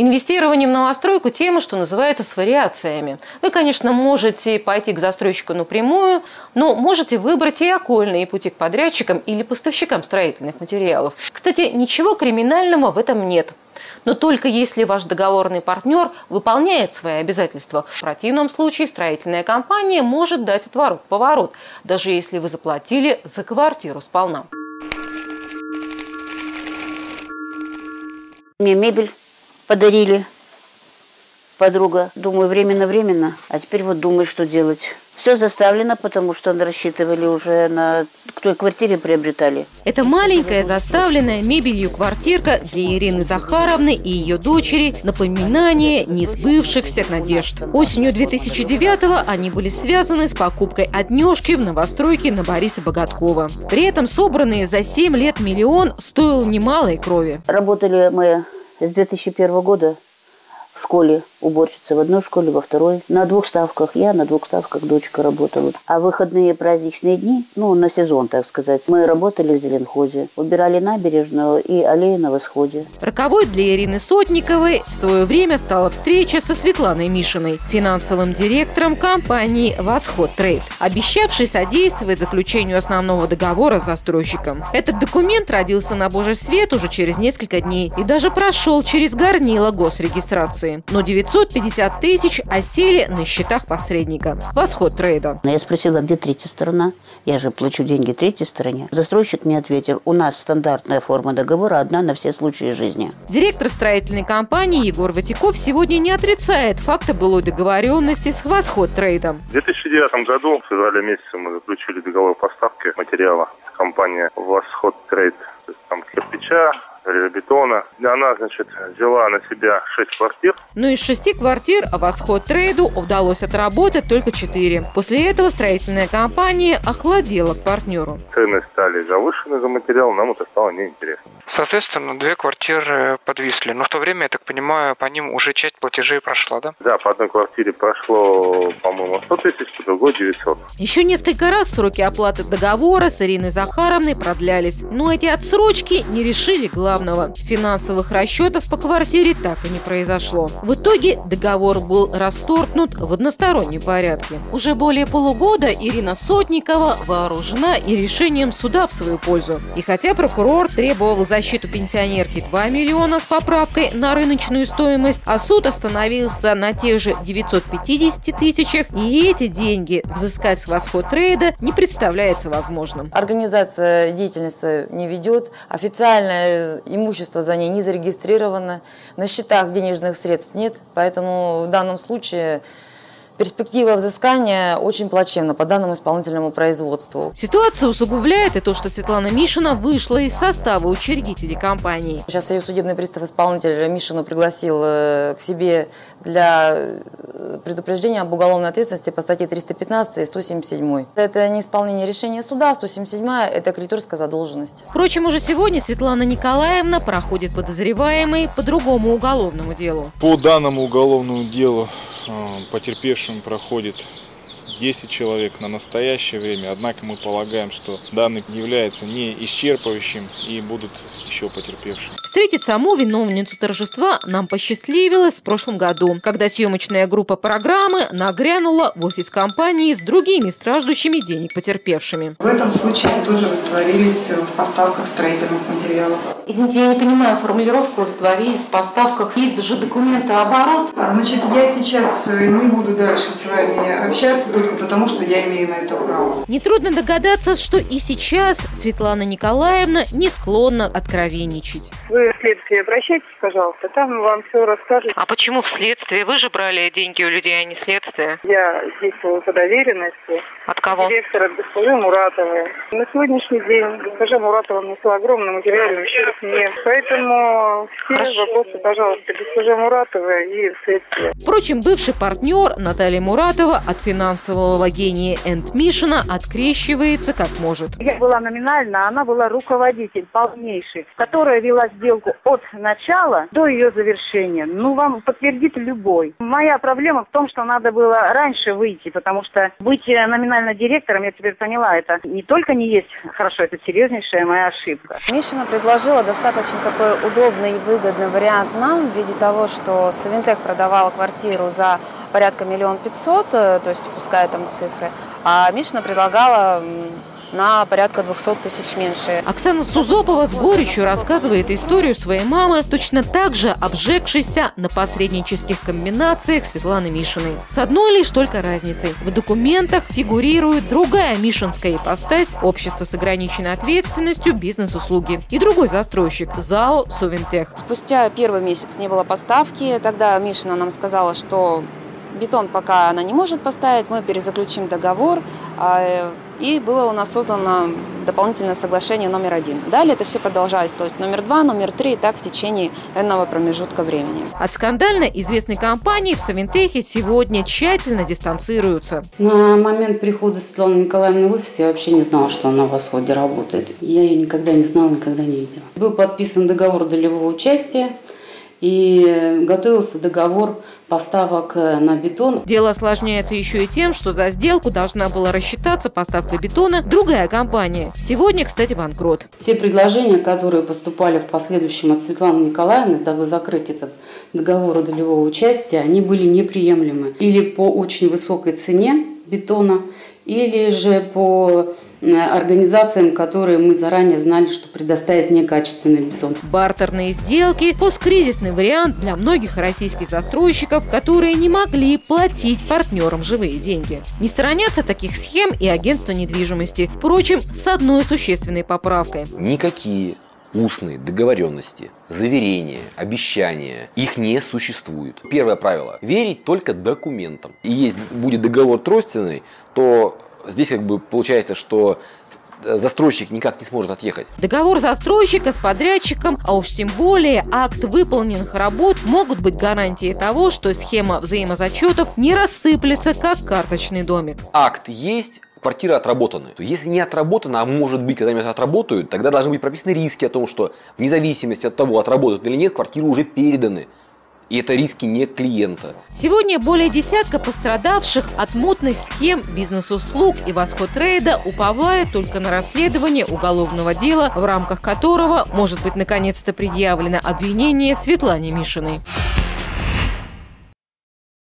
Инвестирование в новостройку – тема, что называется, с вариациями. Вы, конечно, можете пойти к застройщику напрямую, но можете выбрать и окольные пути к подрядчикам или поставщикам строительных материалов. Кстати, ничего криминального в этом нет. Но только если ваш договорный партнер выполняет свои обязательства. В противном случае строительная компания может дать отворот-поворот, даже если вы заплатили за квартиру сполна. Мне мебель подарили подруга. Думаю, временно-временно. А теперь вот думаю, что делать. Все заставлено, потому что рассчитывали уже на к той квартире приобретали. Это маленькая заставленная мебелью квартирка для Ирины Захаровны и ее дочери напоминание несбывшихся надежд. Осенью 2009-го они были связаны с покупкой однежки в новостройке на Бориса Богаткова. При этом собранные за 7 лет миллион стоил немалой крови. Работали мы с 2001 года в школе уборщица в одной школе, во второй. На двух ставках я, на двух ставках дочка работала. А выходные праздничные дни, ну, на сезон, так сказать, мы работали в Зеленхозе. Убирали набережную и аллею на восходе. Роковой для Ирины Сотниковой в свое время стала встреча со Светланой Мишиной, финансовым директором компании «Восход Трейд», обещавшей содействовать заключению основного договора с застройщиком. Этот документ родился на божий свет уже через несколько дней и даже прошел через горнило госрегистрации. Но 9 550 тысяч осели на счетах посредника. Восход трейда. Я спросила, где третья сторона? Я же плачу деньги третьей стороне. Застройщик не ответил. У нас стандартная форма договора одна на все случаи жизни. Директор строительной компании Егор Ватиков сегодня не отрицает факта былой договоренности с Восход трейдом. В 2009 году, в феврале месяце, мы заключили договор поставки материала с компанией Восход трейд. То есть там кирпича, железобетона. Она, значит, взяла на себя шесть квартир. Но из шести квартир восход трейду удалось отработать только четыре. После этого строительная компания охладела к партнеру. Цены стали завышены за материал, нам это стало неинтересно. Соответственно, две квартиры подвисли. Но в то время, я так понимаю, по ним уже часть платежей прошла, да? Да, по одной квартире прошло, по-моему, 100 тысяч, по другой 900. Еще несколько раз сроки оплаты договора с Ириной Захаровной продлялись. Но эти отсрочки не решили главного. Финансовых расчетов по квартире так и не произошло. В итоге договор был расторгнут в одностороннем порядке. Уже более полугода Ирина Сотникова вооружена и решением суда в свою пользу. И хотя прокурор требовал за защиту пенсионерки 2 миллиона с поправкой на рыночную стоимость, а суд остановился на тех же 950 тысячах, и эти деньги взыскать с восход трейда не представляется возможным. Организация деятельности не ведет, официальное имущество за ней не зарегистрировано, на счетах денежных средств нет, поэтому в данном случае Перспектива взыскания очень плачевна по данному исполнительному производству. Ситуацию усугубляет и то, что Светлана Мишина вышла из состава учредителей компании. Сейчас ее судебный пристав-исполнитель Мишину пригласил э, к себе для э, предупреждения об уголовной ответственности по статье 315 и 177. Это не исполнение решения суда, 177 – это кредиторская задолженность. Впрочем, уже сегодня Светлана Николаевна проходит подозреваемой по другому уголовному делу. По данному уголовному делу потерпевший нашим проходит 10 человек на настоящее время, однако мы полагаем, что данный является не исчерпывающим и будут еще потерпевшие. Встретить саму виновницу торжества нам посчастливилось в прошлом году, когда съемочная группа программы нагрянула в офис компании с другими страждущими денег потерпевшими. В этом случае тоже растворились в поставках строительных материалов. Извините, я не понимаю формулировку «растворились в поставках». Есть же документы оборот. А, значит, я сейчас э, не буду дальше с вами общаться, только потому что я имею на это право. Нетрудно догадаться, что и сейчас Светлана Николаевна не склонна откровенничать. Вы вы следствие обращайтесь, пожалуйста, там вам все расскажут. А почему в следствие? Вы же брали деньги у людей, а не следствие. Я действовала по доверенности. От кого? Директора госпожи Муратовой. На сегодняшний день госпожа Муратова внесла огромный материальный ущерб мне. Поэтому все Хорошо. вопросы, пожалуйста, госпожа Муратова и следствие. Впрочем, бывший партнер Наталья Муратова от финансового гения Энд Мишина открещивается как может. Я была номинально, а она была руководитель полнейший которая вела сделку от начала до ее завершения, ну, вам подтвердит любой. Моя проблема в том, что надо было раньше выйти, потому что быть номинально директором, я теперь поняла, это не только не есть хорошо, это серьезнейшая моя ошибка. Мишина предложила достаточно такой удобный и выгодный вариант нам в виде того, что Савинтек продавала квартиру за порядка миллион пятьсот, э, то есть пускай там цифры, а Мишина предлагала на порядка 200 тысяч меньше. Оксана Сузопова с горечью рассказывает историю своей мамы, точно так же обжегшейся на посреднических комбинациях Светланы Мишиной. С одной лишь только разницей. В документах фигурирует другая мишинская ипостась – общество с ограниченной ответственностью, бизнес-услуги. И другой застройщик – ЗАО «Совинтех». Спустя первый месяц не было поставки. Тогда Мишина нам сказала, что бетон пока она не может поставить, мы перезаключим договор. И было у нас создано дополнительное соглашение номер один. Далее это все продолжалось, то есть номер два, номер три, и так в течение энного промежутка времени. От скандально известной компании в Савинтехе сегодня тщательно дистанцируются. На момент прихода Светланы Николаевны в офис я вообще не знала, что она в «Восходе» работает. Я ее никогда не знала, никогда не видела. Был подписан договор долевого участия, и готовился договор поставок э, на бетон. Дело осложняется еще и тем, что за сделку должна была рассчитаться поставкой бетона другая компания. Сегодня, кстати, банкрот. Все предложения, которые поступали в последующем от Светланы Николаевны, дабы закрыть этот договор долевого участия, они были неприемлемы. Или по очень высокой цене бетона, или же по организациям, которые мы заранее знали, что предоставят некачественный бетон. Бартерные сделки – посткризисный вариант для многих российских застройщиков, которые не могли платить партнерам живые деньги. Не сторонятся таких схем и агентства недвижимости. Впрочем, с одной существенной поправкой. Никакие устные договоренности, заверения, обещания, их не существует. Первое правило – верить только документам. И если будет договор тройственный, то здесь как бы получается, что застройщик никак не сможет отъехать. Договор застройщика с подрядчиком, а уж тем более акт выполненных работ могут быть гарантией того, что схема взаимозачетов не рассыплется, как карточный домик. Акт есть, квартира отработаны. Если не отработана, а может быть, когда-нибудь отработают, тогда должны быть прописаны риски о том, что вне зависимости от того, отработают или нет, квартиры уже переданы. И это риски не клиента. Сегодня более десятка пострадавших от мутных схем бизнес-услуг и восход трейда уповают только на расследование уголовного дела, в рамках которого может быть наконец-то предъявлено обвинение Светлане Мишиной.